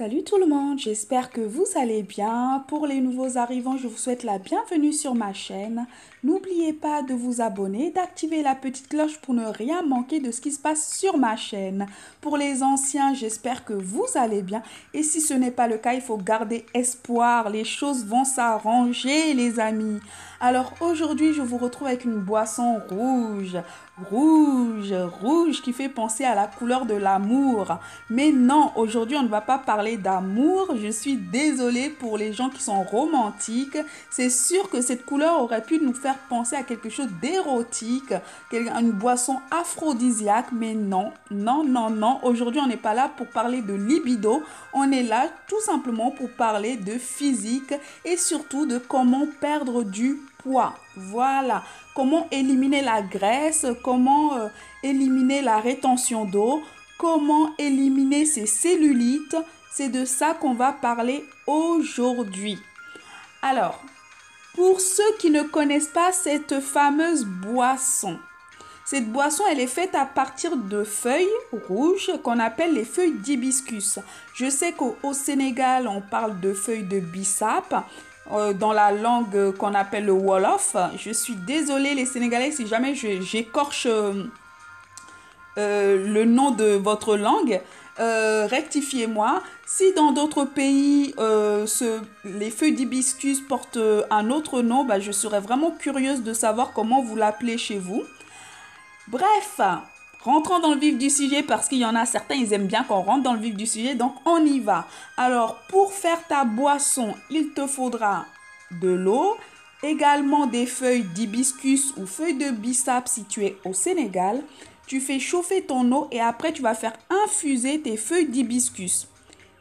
Salut tout le monde, j'espère que vous allez bien. Pour les nouveaux arrivants, je vous souhaite la bienvenue sur ma chaîne. N'oubliez pas de vous abonner, d'activer la petite cloche pour ne rien manquer de ce qui se passe sur ma chaîne. Pour les anciens, j'espère que vous allez bien. Et si ce n'est pas le cas, il faut garder espoir. Les choses vont s'arranger les amis. Alors aujourd'hui, je vous retrouve avec une boisson rouge. Rouge, rouge qui fait penser à la couleur de l'amour. Mais non, aujourd'hui, on ne va pas parler d'amour. Je suis désolée pour les gens qui sont romantiques. C'est sûr que cette couleur aurait pu nous faire penser à quelque chose d'érotique, une boisson aphrodisiaque. Mais non, non, non, non. Aujourd'hui, on n'est pas là pour parler de libido. On est là tout simplement pour parler de physique et surtout de comment perdre du poids. Voilà. Comment éliminer la graisse, comment euh, éliminer la rétention d'eau, comment éliminer ces cellulites? C'est de ça qu'on va parler aujourd'hui. Alors, pour ceux qui ne connaissent pas cette fameuse boisson, cette boisson, elle est faite à partir de feuilles rouges qu'on appelle les feuilles d'hibiscus. Je sais qu'au Sénégal, on parle de feuilles de bissap. Euh, dans la langue qu'on appelle le Wolof. Je suis désolée les Sénégalais si jamais j'écorche euh, euh, le nom de votre langue. rectifiez-moi. Si dans d'autres pays, les feuilles d'hibiscus portent un autre nom, bah, je serais vraiment curieuse de savoir comment vous l'appelez chez vous. Bref, Rentrons dans le vif du sujet parce qu'il y en a certains, ils aiment bien qu'on rentre dans le vif du sujet, donc on y va. Alors, pour faire ta boisson, il te faudra de l'eau, également des feuilles d'hibiscus ou feuilles de bissap si tu es au Sénégal. Tu fais chauffer ton eau et après tu vas faire infuser tes feuilles d'hibiscus.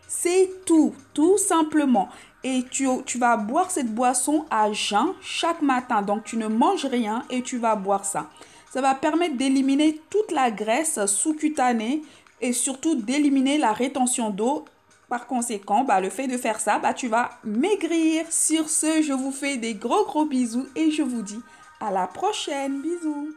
C'est tout, tout simplement. Et tu, vas boire cette boisson à jeun chaque matin. Donc tu ne manges rien et tu vas boire ça. Ça va permettre d'éliminer toute la graisse sous-cutanée et surtout d'éliminer la rétention d'eau. Par conséquent, bah, le fait de faire ça, bah, tu vas maigrir. Sur ce, je vous fais des gros gros bisous et je vous dis à la prochaine. Bisous.